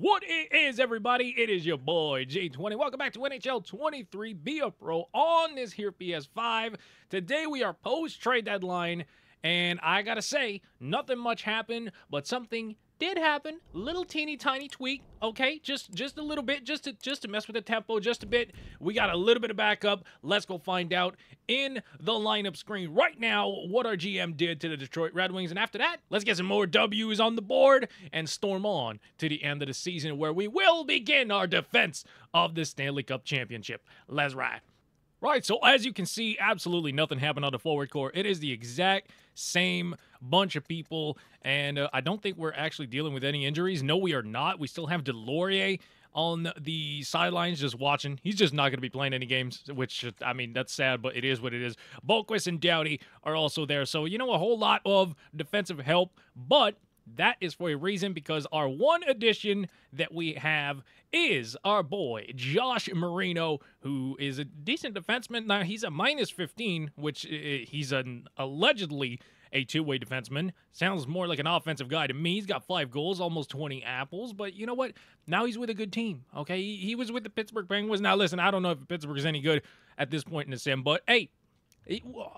What it is, everybody? It is your boy G20. Welcome back to NHL 23 Be a Pro on this here PS5. Today we are post trade deadline, and I gotta say, nothing much happened, but something did happen. Little teeny tiny tweak, okay? Just just a little bit, just to just to mess with the tempo just a bit. We got a little bit of backup. Let's go find out in the lineup screen right now what our GM did to the Detroit Red Wings. And after that, let's get some more W's on the board and storm on to the end of the season where we will begin our defense of the Stanley Cup Championship. Let's ride. Right, so as you can see, absolutely nothing happened on the forward core. It is the exact same bunch of people, and uh, I don't think we're actually dealing with any injuries. No, we are not. We still have Deslauriers on the sidelines just watching. He's just not going to be playing any games, which, I mean, that's sad, but it is what it is. Boqvist and Dowdy are also there. So, you know, a whole lot of defensive help, but that is for a reason because our one addition that we have is our boy Josh Marino, who is a decent defenseman. Now he's a minus 15, which he's an allegedly a two-way defenseman. Sounds more like an offensive guy to me. He's got five goals, almost 20 apples. But you know what? Now he's with a good team. Okay, he, he was with the Pittsburgh Penguins. Now listen, I don't know if Pittsburgh is any good at this point in the sim, but hey,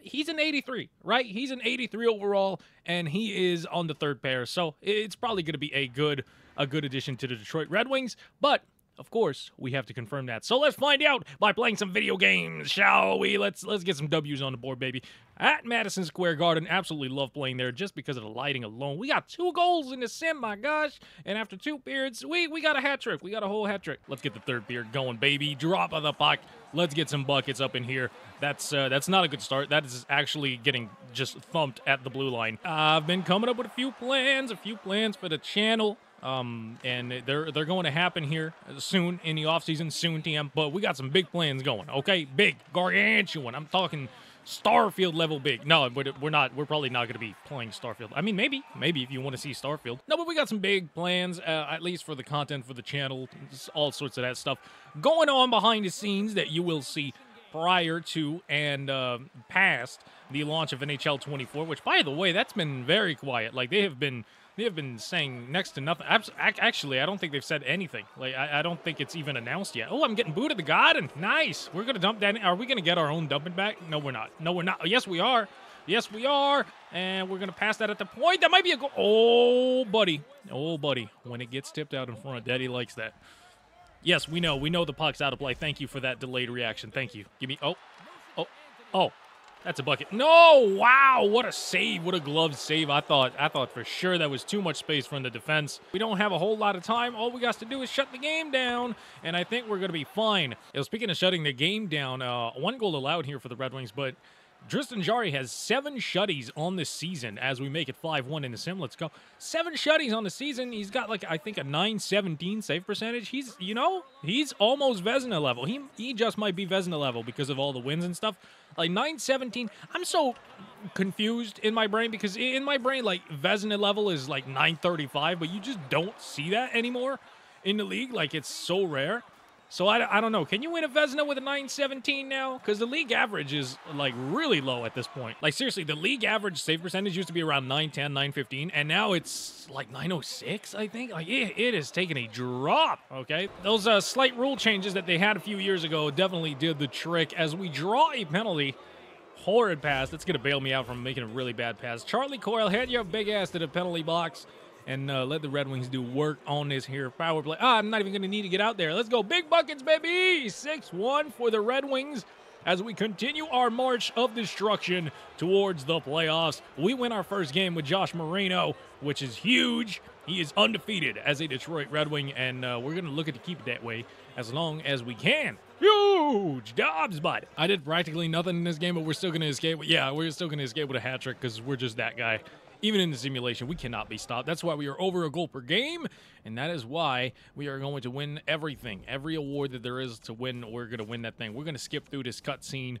he's an 83, right? He's an 83 overall, and he is on the third pair, so it's probably going to be a good a good addition to the Detroit Red Wings. But of course, we have to confirm that. So let's find out by playing some video games, shall we? Let's let's get some W's on the board, baby. At Madison Square Garden, absolutely love playing there just because of the lighting alone. We got two goals in the sim, my gosh. And after two periods, we we got a hat trick. We got a whole hat trick. Let's get the third period going, baby. Drop of the puck. Let's get some buckets up in here. That's uh, that's not a good start. That is actually getting just thumped at the blue line. I've been coming up with a few plans, a few plans for the channel. Um, and they're they're going to happen here soon in the offseason, soon, TM. But we got some big plans going. Okay, big, gargantuan. I'm talking Starfield level big. No, but we're not. We're probably not going to be playing Starfield. I mean, maybe, maybe if you want to see Starfield. No, but we got some big plans, uh, at least for the content for the channel, all sorts of that stuff going on behind the scenes that you will see prior to and uh, past the launch of NHL 24. Which, by the way, that's been very quiet. Like they have been they have been saying next to nothing. Actually, I don't think they've said anything. Like I, don't think it's even announced yet. Oh, I'm getting booted the garden. Nice. We're gonna dump that. In. Are we gonna get our own dumping back? No, we're not. No, we're not. Yes, we are. Yes, we are. And we're gonna pass that at the point. That might be a goal. Oh, buddy. Oh, buddy. When it gets tipped out in front, Daddy likes that. Yes, we know. We know the puck's out of play. Thank you for that delayed reaction. Thank you. Give me. Oh. Oh. Oh. That's a bucket. No! Wow, what a save. What a glove save. I thought I thought for sure that was too much space from the defense. We don't have a whole lot of time. All we got to do is shut the game down, and I think we're going to be fine. You know, speaking of shutting the game down, uh, one goal allowed here for the Red Wings, but Tristan Jarry has seven shutties on the season as we make it 5 1 in the sim. Let's go. Seven shutties on the season. He's got like, I think, a 917 save percentage. He's, you know, he's almost Vezina level. He, he just might be Vezina level because of all the wins and stuff. Like 917. I'm so confused in my brain because in my brain, like Vezina level is like 935, but you just don't see that anymore in the league. Like it's so rare. So I, I don't know. Can you win a Vezina with a 917 now? Because the league average is like really low at this point. Like seriously, the league average save percentage used to be around 910, 915, and now it's like 906, I think. Like it, it has taken a drop. Okay, those uh, slight rule changes that they had a few years ago definitely did the trick. As we draw a penalty, horrid pass. That's gonna bail me out from making a really bad pass. Charlie Coyle, head your big ass to the penalty box and uh, let the Red Wings do work on this here power play. Ah, I'm not even going to need to get out there. Let's go. Big buckets, baby. 6 1 for the Red Wings as we continue our march of destruction towards the playoffs. We win our first game with Josh Marino, which is huge. He is undefeated as a Detroit Red Wing, and uh, we're going to look at to keep it that way as long as we can. Huge Dobbs, bud. I did practically nothing in this game, but we're still going to escape. Yeah, we're still going to escape with a hat trick because we're just that guy even in the simulation, we cannot be stopped. That's why we are over a goal per game, and that is why we are going to win everything. Every award that there is to win, we're going to win that thing. We're going to skip through this cutscene.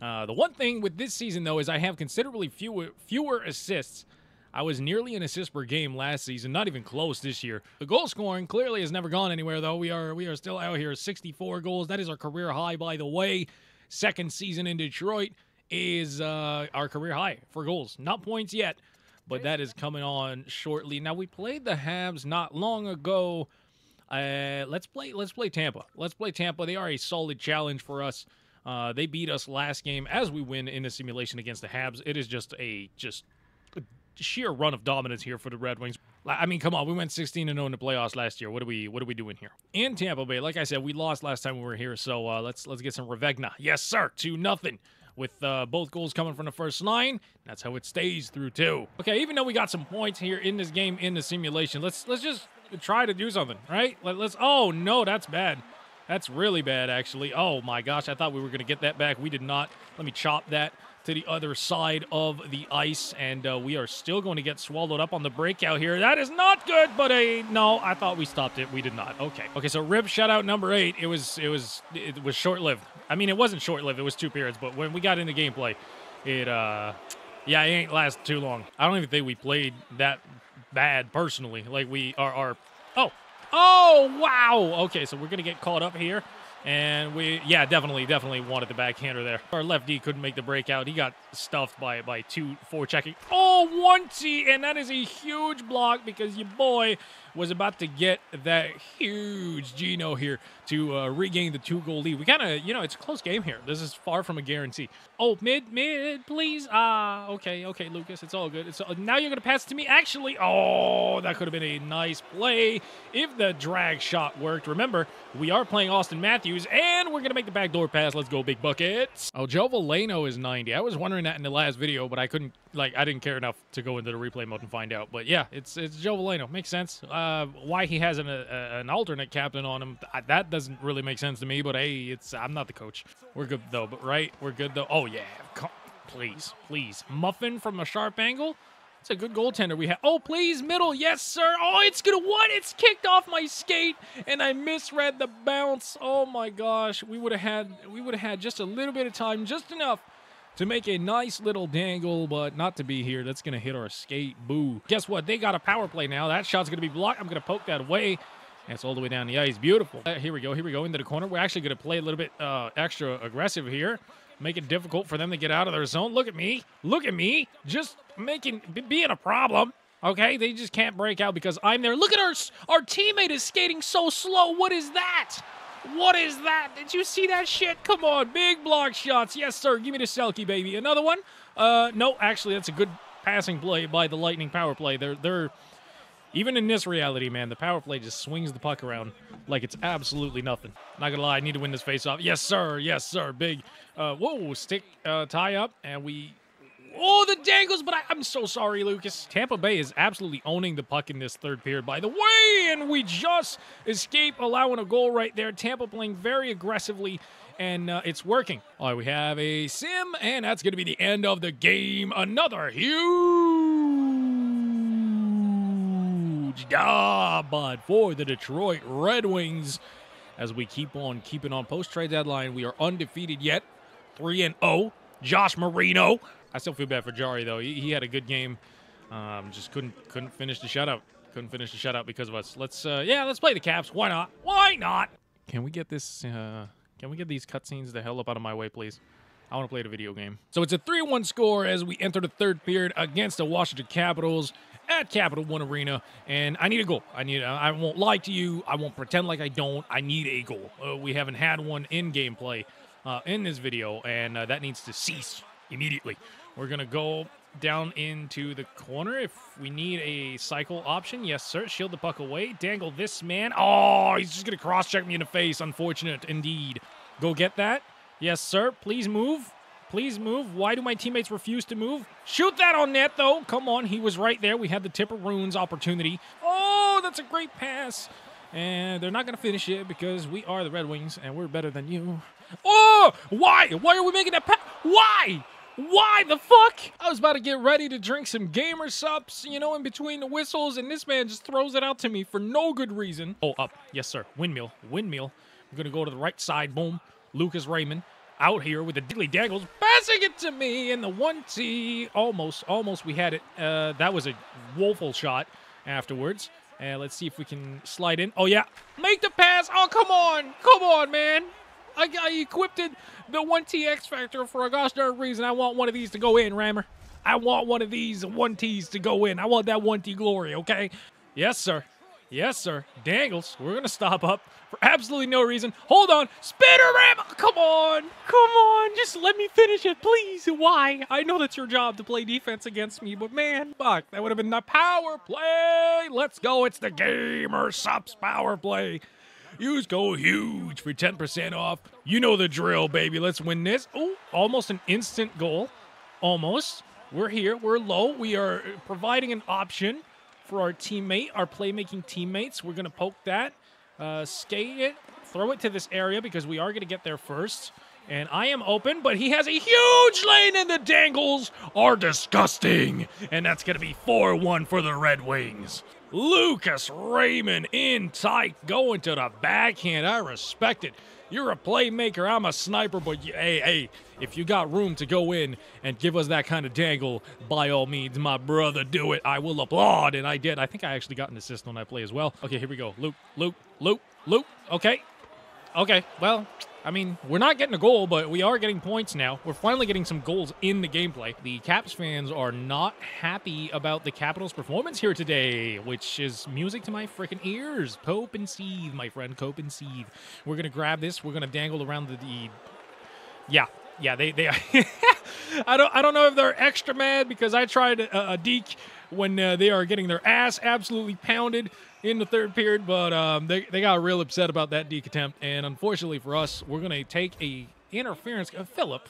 Uh, the one thing with this season, though, is I have considerably fewer fewer assists. I was nearly an assist per game last season, not even close this year. The goal scoring clearly has never gone anywhere, though. We are we are still out here, 64 goals. That is our career high, by the way. Second season in Detroit is uh, our career high for goals. Not points yet, but that is coming on shortly. Now, we played the Habs not long ago. Uh, let's play. Let's play Tampa. Let's play Tampa. They are a solid challenge for us. Uh, they beat us last game as we win in the simulation against the Habs. It is just a just a sheer run of dominance here for the Red Wings. I mean, come on, we went 16 and 0 in the playoffs last year. What are we what are we doing here in Tampa Bay? Like I said, we lost last time we were here, so uh, let's let's get some Revegna. Yes, sir, two nothing. With uh, both goals coming from the first line, that's how it stays through two. Okay, even though we got some points here in this game in the simulation, let's let's just try to do something, right? Let, let's. Oh no, that's bad. That's really bad, actually. Oh my gosh, I thought we were going to get that back. We did not. Let me chop that to the other side of the ice, and uh, we are still going to get swallowed up on the breakout here. That is not good, but a no. I thought we stopped it. We did not. Okay. Okay. So rib shutout number eight. It was it was it was short lived. I mean, it wasn't short lived. It was two periods, but when we got into gameplay, it uh, yeah, it ain't last too long. I don't even think we played that bad personally. Like we are our oh Oh, wow. Okay, so we're to get caught up here. And we, yeah, definitely, definitely wanted the backhander there. Our left D couldn't make the breakout. He got stuffed by by two four checking. Oh, one T, and that is a huge block because your boy was about to get that huge Gino here to uh, regain the two goal lead. We kind of, you know, it's a close game here. This is far from a guarantee. Oh, mid, mid, please. Ah, okay, okay, Lucas, it's all good. It's uh, now you're gonna pass to me. Actually, oh, that could have been a nice play if the drag shot worked. Remember, we are playing Auston Matthews, and we're gonna make the backdoor pass. Let's go, big buckets. Oh, Joe Veleno is 90. I was wondering that in the last video, but I couldn't, like, I didn't care enough to go into the replay mode and find out. But yeah, it's it's Joe Veleno. Makes sense. Uh, why he has an, a, an alternate captain on him, that doesn't really make sense to me. But hey, it's I'm not the coach. We're good though. But right, we're good though. Oh yeah, Come, please, please, muffin from a sharp angle. It's a good goaltender we have. Oh, please, middle. Yes, sir. Oh, it's going to what? It's kicked off my skate, and I misread the bounce. Oh, my gosh. We would have had we would have had just a little bit of time, just enough to make a nice little dangle, but not to be here. That's going to hit our skate. Boo. Guess what? They got a power play now. That shot's going to be blocked. I'm going to poke that away. It's all the way down the ice. Beautiful. Uh, here we go. Here we go into the corner. We're actually going to play a little bit uh, extra aggressive here. Make it difficult for them to get out of their zone. Look at me. Look at me. Just making, being a problem. Okay, they just can't break out because I'm there. Look at our our teammate is skating so slow. What is that? What is that? Did you see that shit? Come on, big block shots. Yes, sir. Give me the Selke, baby. Another one? Uh, no, actually, that's a good passing play by the Lightning power play. They're they're even in this reality, man, the power play just swings the puck around like it's absolutely nothing. Not gonna lie, I need to win this face off. Yes, sir. Yes, sir. Big. Uh, whoa, stick uh, tie up, and we Oh, the dangles, but I, am so sorry, Lucas. Tampa Bay is absolutely owning the puck in this third period, by the way, and we just escape allowing a goal right there. Tampa playing very aggressively, and uh, it's working. All right, we have a sim, and that's going to be the end of the game. Another huge job for the Detroit Red Wings as we keep on keeping on post-trade deadline. We are undefeated yet, 3 and 0. Josh Marino I still feel bad for Jarry though. He, he had a good game. Um, just couldn't couldn't finish the shutout. Couldn't finish the shutout because of us. Let's uh, yeah, let's play the Caps. Why not? Why not? Can we get this? Uh, can we get these cutscenes the hell up out of my way, please? I want to play the video game. So it's a 3-1 score as we enter the third period against the Washington Capitals at Capital One Arena, and I need a goal. I need. I won't lie to you. I won't pretend like I don't. I need a goal. Uh, we haven't had one in gameplay uh, in this video, and uh, that needs to cease immediately. We're going to go down into the corner if we need a cycle option. Yes, sir. Shield the puck away. Dangle this man. Oh, he's just going to cross-check me in the face. Unfortunate indeed. Go get that. Yes, sir. Please move. Please move. Why do my teammates refuse to move? Shoot that on net, though. Come on. He was right there. We had the Tipper Runes opportunity. Oh, that's a great pass. And they're not going to finish it because we are the Red Wings and we're better than you. Oh, why? Why are we making that pass? Why? Why the fuck? I was about to get ready to drink some Gamer Supps, you know, in between the whistles, and this man just throws it out to me for no good reason. Oh, up. Yes, sir. Windmill. Windmill. I'm going to go to the right side. Boom. Lucas Raymond out here with the diggly dangles, passing it to me in the 1T. Almost, almost we had it. Uh, that was a woeful shot afterwards. And uh, let's see if we can slide in. Oh, yeah. Make the pass. Oh, come on. Come on, man. I, I equipped the 1T X Factor for a gosh darn reason. I want one of these to go in, Rammer. I want one of these 1Ts to go in. I want that 1T glory, okay? Yes, sir. Yes, sir. Dangles. We're going to stop up for absolutely no reason. Hold on. Spinner ram. Come on. Come on. Just let me finish it, please. Why? I know that's your job to play defense against me, but man, fuck. That would have been the power play. Let's go. It's the Gamer Supps power play. Use go huge for 10% off. You know the drill, baby. Let's win this. Oh, almost an instant goal. Almost. We're here. We're low. We are providing an option for our teammate, our playmaking teammates. We're going to poke that, uh, skate it, throw it to this area because we are going to get there first. And I am open, but he has a huge lane, and the dangles are disgusting. And that's going to be 4 1 for the Red Wings. Lucas Raymond in tight, going to the backhand. I respect it. You're a playmaker. I'm a sniper, but you, hey, hey, if you got room to go in and give us that kind of dangle, by all means, my brother, do it. I will applaud, and I did. I think I actually got an assist on that play as well. Okay, here we go. Luke, Luke, Luke, Luke. Okay, okay. Well, I mean, we're not getting a goal, but we are getting points now. We're finally getting some goals in the gameplay. The Caps fans are not happy about the Capitals' performance here today, which is music to my freaking ears. Pope and Seethe, my friend, Cope and Seethe. We're going to grab this. We're going to dangle around the, the... Yeah, yeah, they... they I, don't, I don't know if they're extra mad because I tried a, a deke when uh, they are getting their ass absolutely pounded in the third period, but um, they, they got real upset about that deke attempt. And unfortunately for us, we're going to take a interference. Uh, Philip.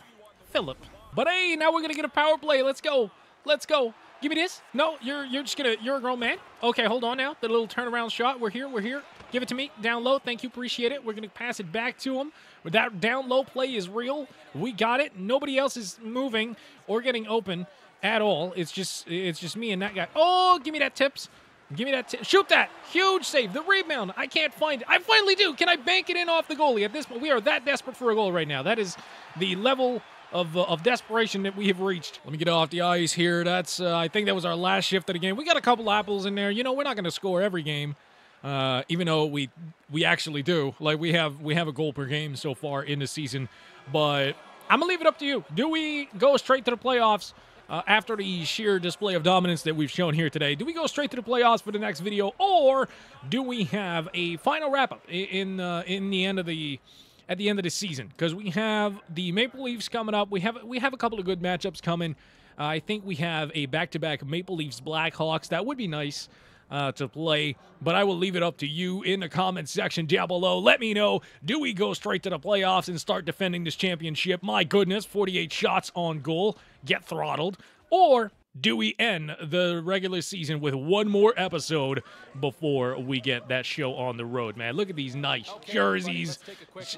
Philip. But hey, now we're going to get a power play. Let's go. Let's go. Give me this. No, you're you're just gonna you're a grown man. Okay, hold on now. The little turnaround shot. We're here. We're here. Give it to me. Down low. Thank you. Appreciate it. We're gonna pass it back to him. That down low play is real. We got it. Nobody else is moving or getting open at all. It's just it's just me and that guy. Oh, give me that tips. Give me that. Shoot that. Huge save. The rebound. I can't find it. I finally do. Can I bank it in off the goalie? At this point, we are that desperate for a goal right now. That is the level of, uh, of desperation that we have reached. Let me get off the ice here. That's uh, I think that was our last shift of the game. We got a couple apples in there. You know, we're not going to score every game. Uh, even though we we actually do like we have we have a goal per game so far in the season but i'm gonna leave it up to you do we go straight to the playoffs uh, after the sheer display of dominance that we've shown here today. Do we go straight to the playoffs for the next video, or do we have a final wrap up in uh, in the end of the at the end of the season? Because we have the Maple Leafs coming up. We have we have a couple of good matchups coming. Uh, I think we have a back to back Maple Leafs Blackhawks. That would be nice. Uh, to play, but I will leave it up to you in the comments section down below. Let me know do we go straight to the playoffs and start defending this championship? My goodness, 48 shots on goal, get throttled. Or do we end the regular season with one more episode before we get that show on the road, man? Look at these nice okay, jerseys.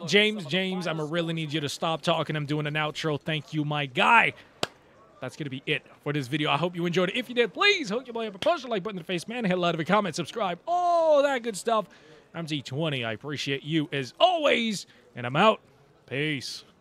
James, James, I'm going to really need you to stop talking. I'm doing an outro. Thank you, my guy that's going to be it for this video. I hope you enjoyed it. If you did, please hook your boy up a push the like button in the face, man. Hit a lot of a comment, subscribe, all that good stuff. I'm G20. I appreciate you as always, and I'm out. Peace.